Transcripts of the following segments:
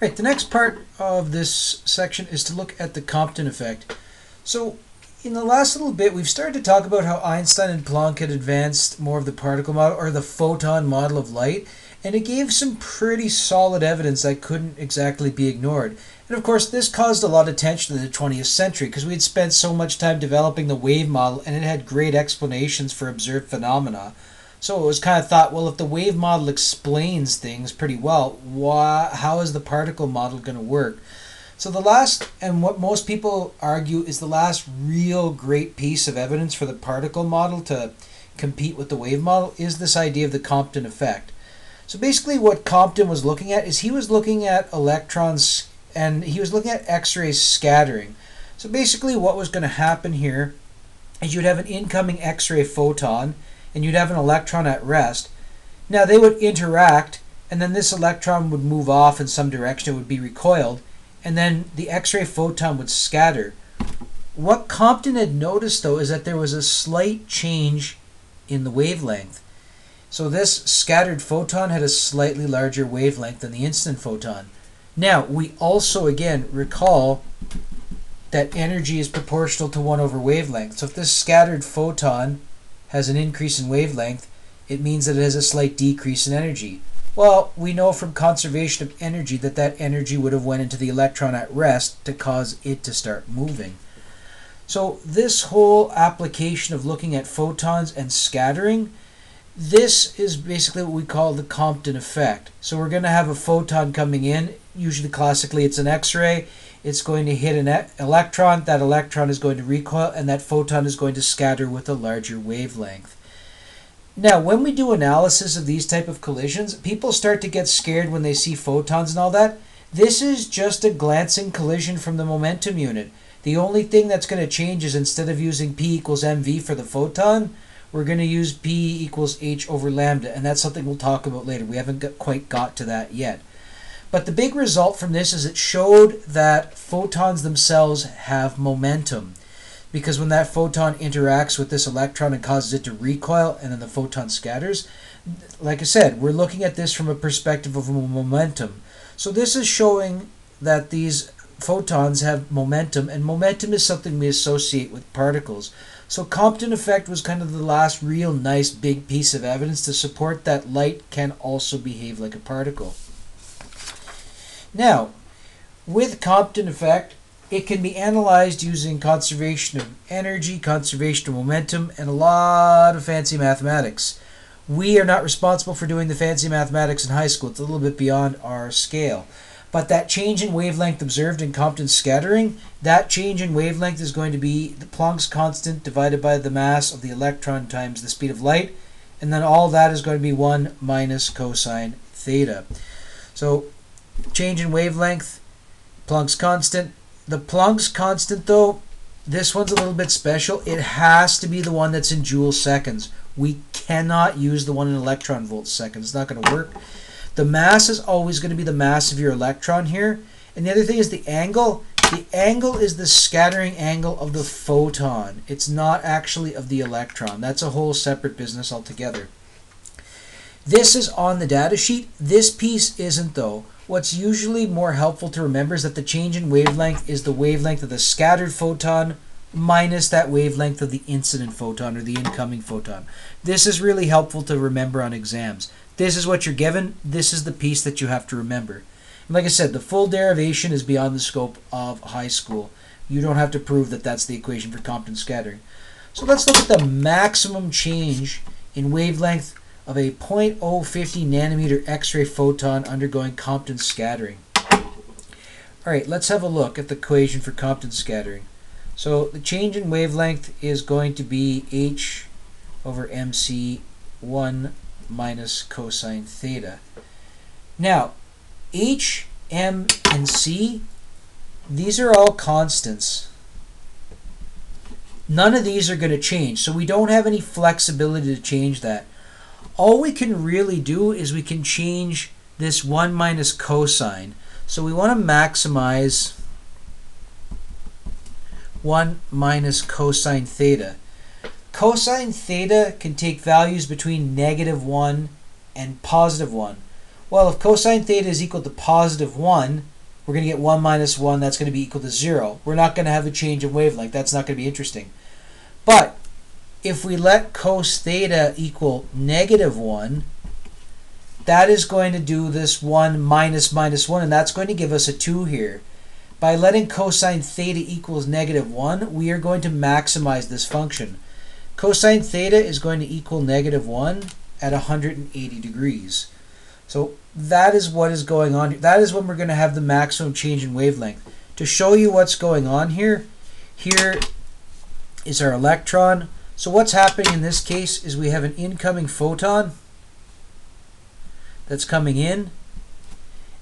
Right, the next part of this section is to look at the Compton effect. So, in the last little bit, we've started to talk about how Einstein and Planck had advanced more of the particle model or the photon model of light, and it gave some pretty solid evidence that couldn't exactly be ignored. And of course, this caused a lot of tension in the 20th century because we had spent so much time developing the wave model and it had great explanations for observed phenomena. So it was kind of thought, well, if the wave model explains things pretty well, why, how is the particle model going to work? So the last, and what most people argue is the last real great piece of evidence for the particle model to compete with the wave model is this idea of the Compton effect. So basically what Compton was looking at is he was looking at electrons and he was looking at X-rays scattering. So basically what was going to happen here is you'd have an incoming X-ray photon and you'd have an electron at rest. Now they would interact, and then this electron would move off in some direction, it would be recoiled, and then the X ray photon would scatter. What Compton had noticed though is that there was a slight change in the wavelength. So this scattered photon had a slightly larger wavelength than the incident photon. Now, we also again recall that energy is proportional to 1 over wavelength. So if this scattered photon has an increase in wavelength, it means that it has a slight decrease in energy. Well, we know from conservation of energy that that energy would have went into the electron at rest to cause it to start moving. So this whole application of looking at photons and scattering, this is basically what we call the Compton effect. So we're going to have a photon coming in, usually classically it's an X-ray, it's going to hit an electron, that electron is going to recoil, and that photon is going to scatter with a larger wavelength. Now, when we do analysis of these type of collisions, people start to get scared when they see photons and all that. This is just a glancing collision from the momentum unit. The only thing that's going to change is instead of using P equals mv for the photon, we're going to use P equals h over lambda, and that's something we'll talk about later. We haven't quite got to that yet. But the big result from this is it showed that photons themselves have momentum. Because when that photon interacts with this electron and causes it to recoil and then the photon scatters, like I said, we're looking at this from a perspective of momentum. So this is showing that these photons have momentum, and momentum is something we associate with particles. So Compton effect was kind of the last real nice big piece of evidence to support that light can also behave like a particle. Now, with Compton effect, it can be analyzed using conservation of energy, conservation of momentum, and a lot of fancy mathematics. We are not responsible for doing the fancy mathematics in high school. It's a little bit beyond our scale. But that change in wavelength observed in Compton scattering, that change in wavelength is going to be the Planck's constant divided by the mass of the electron times the speed of light. And then all that is going to be 1 minus cosine theta. So change in wavelength, Planck's constant. The Planck's constant, though, this one's a little bit special. It has to be the one that's in joule seconds. We cannot use the one in electron volts seconds. It's not going to work. The mass is always going to be the mass of your electron here. And the other thing is the angle. The angle is the scattering angle of the photon. It's not actually of the electron. That's a whole separate business altogether. This is on the data sheet. This piece isn't though. What's usually more helpful to remember is that the change in wavelength is the wavelength of the scattered photon minus that wavelength of the incident photon or the incoming photon. This is really helpful to remember on exams. This is what you're given. This is the piece that you have to remember. And like I said, the full derivation is beyond the scope of high school. You don't have to prove that that's the equation for Compton scattering. So let's look at the maximum change in wavelength of a 0.050 nanometer X-ray photon undergoing Compton scattering. All right, let's have a look at the equation for Compton scattering. So the change in wavelength is going to be h over mc 1 minus cosine theta. Now, h, m, and c, these are all constants. None of these are going to change, so we don't have any flexibility to change that all we can really do is we can change this 1 minus cosine. So we want to maximize 1 minus cosine theta. Cosine theta can take values between negative 1 and positive 1. Well, if cosine theta is equal to positive 1, we're going to get 1 minus 1, that's going to be equal to 0. We're not going to have a change in wavelength. That's not going to be interesting. But if we let cos theta equal negative 1, that is going to do this 1 minus minus 1, and that's going to give us a 2 here. By letting cosine theta equals negative 1, we are going to maximize this function. Cosine theta is going to equal negative 1 at 180 degrees. So that is what is going on. That is when we're going to have the maximum change in wavelength. To show you what's going on here, here is our electron. So what's happening in this case is we have an incoming photon that's coming in.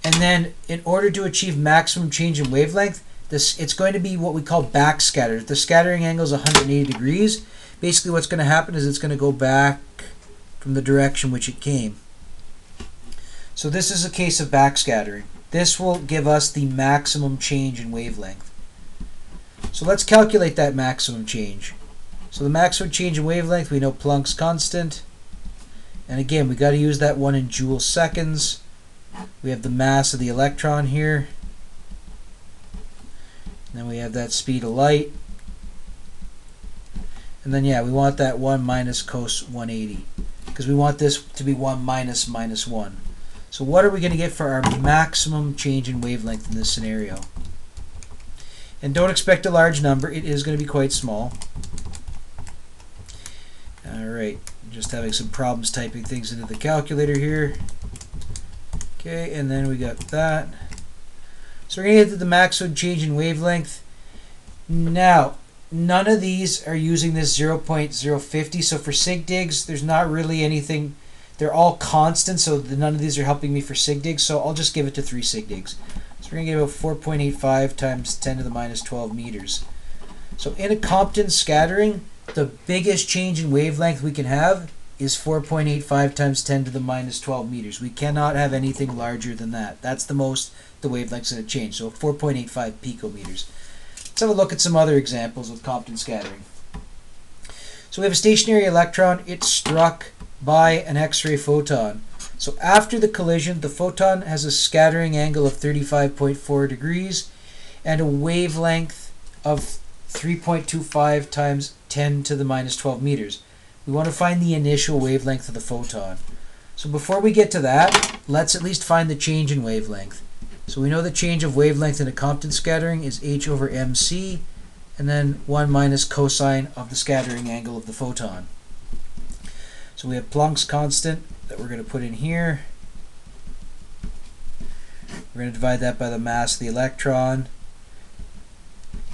And then in order to achieve maximum change in wavelength, this it's going to be what we call backscattered. The scattering angle is 180 degrees. Basically what's going to happen is it's going to go back from the direction which it came. So this is a case of backscattering. This will give us the maximum change in wavelength. So let's calculate that maximum change. So the maximum change in wavelength, we know Planck's constant. And again, we got to use that one in joule seconds. We have the mass of the electron here. And then we have that speed of light. And then, yeah, we want that 1 minus cos 180. Because we want this to be 1 minus minus 1. So what are we going to get for our maximum change in wavelength in this scenario? And don't expect a large number. It is going to be quite small. Alright, just having some problems typing things into the calculator here. Okay, and then we got that. So we're going to get to the maximum change in wavelength. Now, none of these are using this 0.050. So for SIGDIGs, there's not really anything they're all constant, so none of these are helping me for sig digs, so I'll just give it to 3 sig digs. So we're going to get about 4.85 times 10 to the minus 12 meters. So in a Compton scattering, the biggest change in wavelength we can have is 4.85 times 10 to the minus 12 meters. We cannot have anything larger than that. That's the most the wavelength's going to change. So 4.85 picometers. Let's have a look at some other examples with Compton scattering. So we have a stationary electron. It's struck by an X-ray photon. So after the collision, the photon has a scattering angle of 35.4 degrees and a wavelength of 3.25 times 10 to the minus 12 meters. We want to find the initial wavelength of the photon. So before we get to that, let's at least find the change in wavelength. So we know the change of wavelength in a Compton scattering is h over mc, and then 1 minus cosine of the scattering angle of the photon. So we have Planck's constant that we're going to put in here. We're going to divide that by the mass of the electron.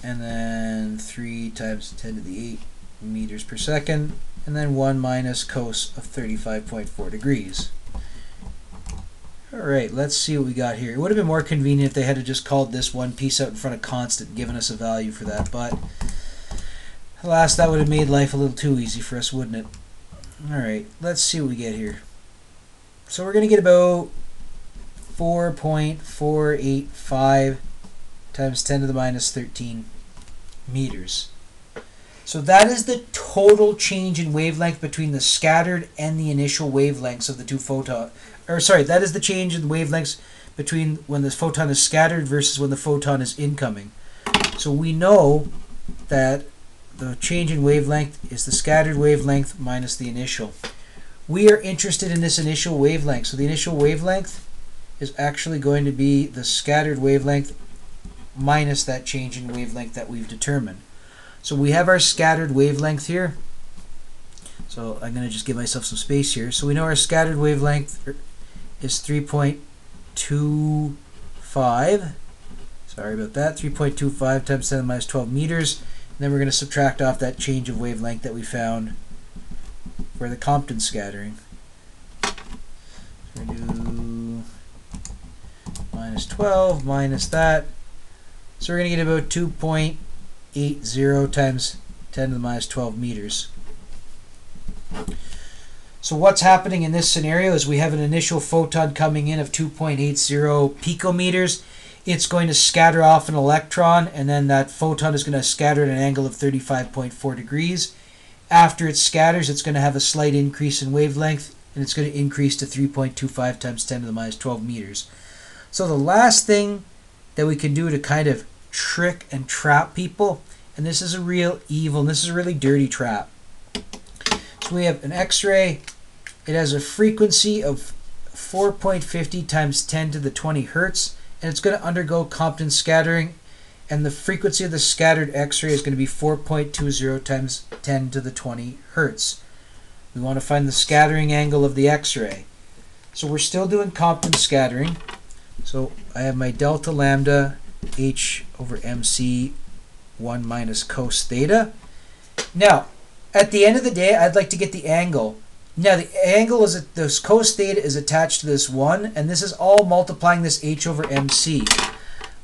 And then 3 times 10 to the 8 meters per second. And then 1 minus cos of 35.4 degrees. Alright, let's see what we got here. It would have been more convenient if they had to just called this one piece out in front of constant given us a value for that, but alas, that would have made life a little too easy for us, wouldn't it? Alright, let's see what we get here. So we're going to get about 4.485 times 10 to the minus 13 meters. So that is the total change in wavelength between the scattered and the initial wavelengths of the two photon. Or sorry, that is the change in wavelengths between when the photon is scattered versus when the photon is incoming. So we know that the change in wavelength is the scattered wavelength minus the initial. We are interested in this initial wavelength. So the initial wavelength is actually going to be the scattered wavelength minus that change in wavelength that we've determined. So we have our scattered wavelength here. So I'm going to just give myself some space here. So we know our scattered wavelength is 3.25. Sorry about that. 3.25 times 10 minus 12 meters. Then we're going to subtract off that change of wavelength that we found for the Compton scattering. So we do minus 12 minus that. So we're going to get about 2.80 times 10 to the minus 12 meters. So what's happening in this scenario is we have an initial photon coming in of 2.80 picometers it's going to scatter off an electron, and then that photon is going to scatter at an angle of 35.4 degrees. After it scatters, it's going to have a slight increase in wavelength, and it's going to increase to 3.25 times 10 to the minus 12 meters. So the last thing that we can do to kind of trick and trap people. And this is a real evil, and this is a really dirty trap. So we have an X-ray. It has a frequency of 4.50 times 10 to the 20 hertz, and it's going to undergo Compton scattering, and the frequency of the scattered X-ray is going to be 4.20 times 10 to the 20 hertz. We want to find the scattering angle of the X-ray. So we're still doing Compton scattering. So I have my delta lambda h over mc 1 minus cos theta. Now, at the end of the day, I'd like to get the angle. Now, the angle is, this cos theta is attached to this 1, and this is all multiplying this h over mc.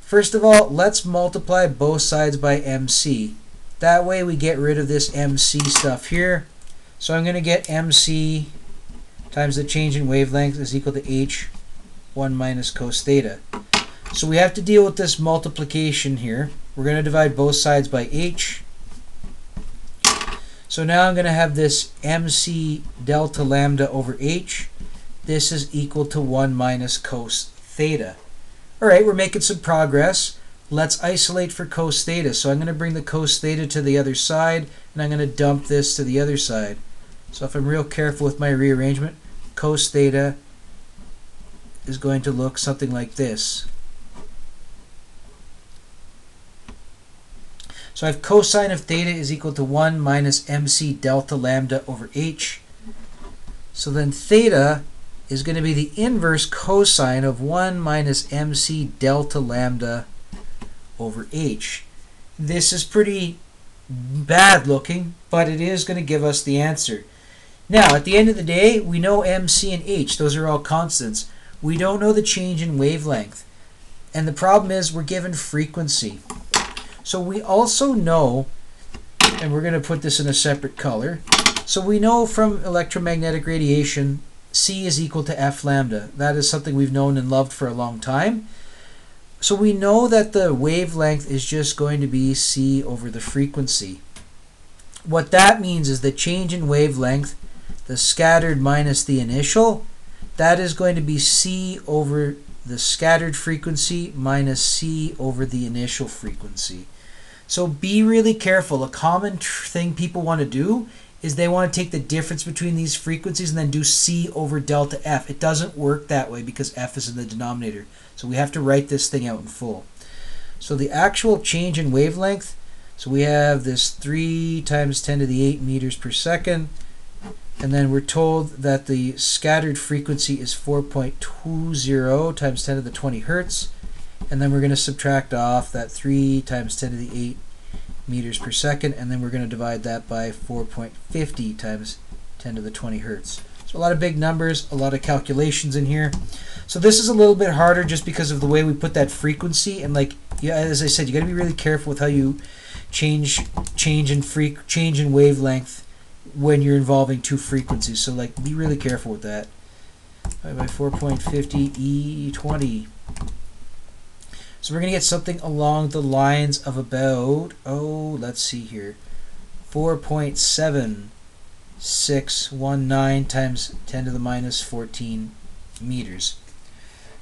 First of all, let's multiply both sides by mc. That way we get rid of this mc stuff here. So I'm going to get mc times the change in wavelength is equal to h 1 minus cos theta. So we have to deal with this multiplication here. We're going to divide both sides by h. So now I'm going to have this mc delta lambda over h. This is equal to 1 minus cos theta. All right, we're making some progress. Let's isolate for cos theta. So I'm going to bring the cos theta to the other side, and I'm going to dump this to the other side. So if I'm real careful with my rearrangement, cos theta is going to look something like this. So I have cosine of theta is equal to 1 minus mc delta lambda over h. So then theta is going to be the inverse cosine of 1 minus mc delta lambda over h. This is pretty bad looking, but it is going to give us the answer. Now, at the end of the day, we know mc and h. Those are all constants. We don't know the change in wavelength. And the problem is we're given frequency. So we also know, and we're going to put this in a separate color, so we know from electromagnetic radiation, C is equal to F lambda. That is something we've known and loved for a long time. So we know that the wavelength is just going to be C over the frequency. What that means is the change in wavelength, the scattered minus the initial, that is going to be C over the scattered frequency minus C over the initial frequency. So be really careful. A common thing people want to do is they want to take the difference between these frequencies and then do C over delta F. It doesn't work that way because F is in the denominator. So we have to write this thing out in full. So the actual change in wavelength, so we have this 3 times 10 to the 8 meters per second and then we're told that the scattered frequency is 4.20 times 10 to the 20 hertz. And then we're going to subtract off that 3 times 10 to the 8 meters per second. And then we're going to divide that by 4.50 times 10 to the 20 hertz. So a lot of big numbers, a lot of calculations in here. So this is a little bit harder just because of the way we put that frequency. And like, yeah, as I said, you got to be really careful with how you change change in free change in wavelength when you're involving two frequencies. So like be really careful with that. By 4.50 E20. So we're going to get something along the lines of about, oh, let's see here, 4.7619 times 10 to the minus 14 meters.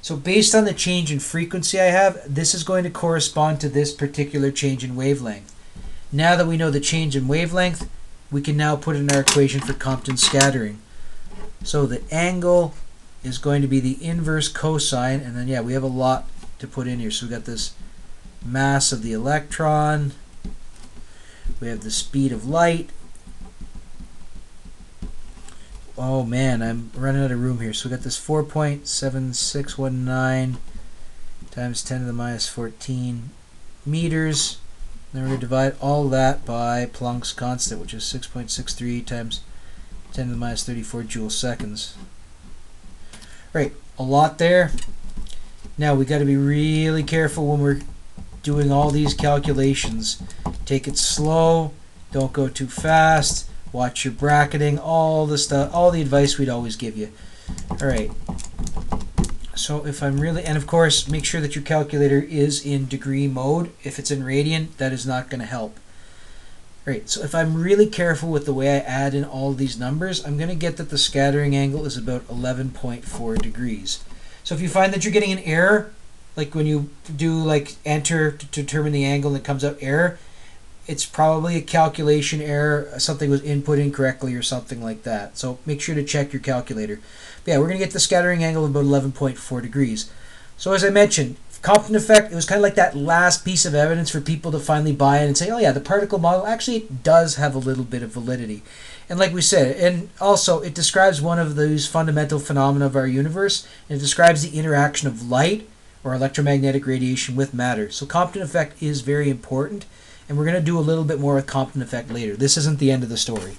So based on the change in frequency I have, this is going to correspond to this particular change in wavelength. Now that we know the change in wavelength, we can now put in our equation for Compton scattering. So the angle is going to be the inverse cosine, and then yeah, we have a lot to put in here. So we got this mass of the electron, we have the speed of light. Oh man, I'm running out of room here. So we got this 4.7619 times 10 to the minus 14 meters. Then we're going to divide all that by Planck's constant, which is 6.63 times 10 to the minus 34 joule seconds. Right, a lot there. Now we got to be really careful when we're doing all these calculations. Take it slow, don't go too fast, watch your bracketing, all the stuff, all the advice we'd always give you. All right. So if I'm really, and of course, make sure that your calculator is in degree mode. If it's in radian, that is not going to help. All right, so if I'm really careful with the way I add in all these numbers, I'm going to get that the scattering angle is about 11.4 degrees. So if you find that you're getting an error, like when you do like enter to determine the angle and it comes up error, it's probably a calculation error. Something was input incorrectly or something like that. So make sure to check your calculator. But yeah, we're going to get the scattering angle of about 11.4 degrees. So as I mentioned, Compton effect, it was kind of like that last piece of evidence for people to finally buy in and say, oh yeah, the particle model actually does have a little bit of validity. And like we said, and also it describes one of those fundamental phenomena of our universe, and it describes the interaction of light or electromagnetic radiation with matter. So Compton effect is very important, and we're going to do a little bit more with Compton effect later. This isn't the end of the story.